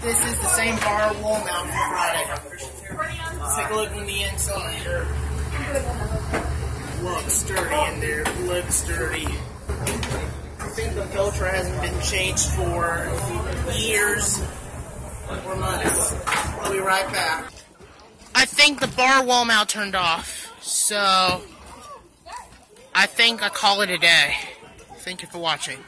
This is the same Bard wall mount from Friday. Let's take a look on the inside. Looks sturdy in there. Looks sturdy. I think the filter hasn't been changed for years or months. I'll be right back. I think the Bard wall mount turned off. So, I think I call it a day. Thank you for watching.